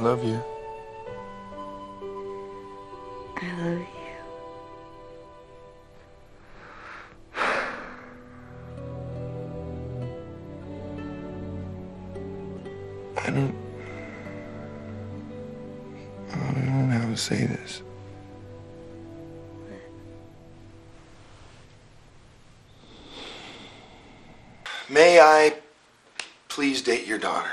I love you. I love you. I don't. I don't know how to say this. May I please date your daughter?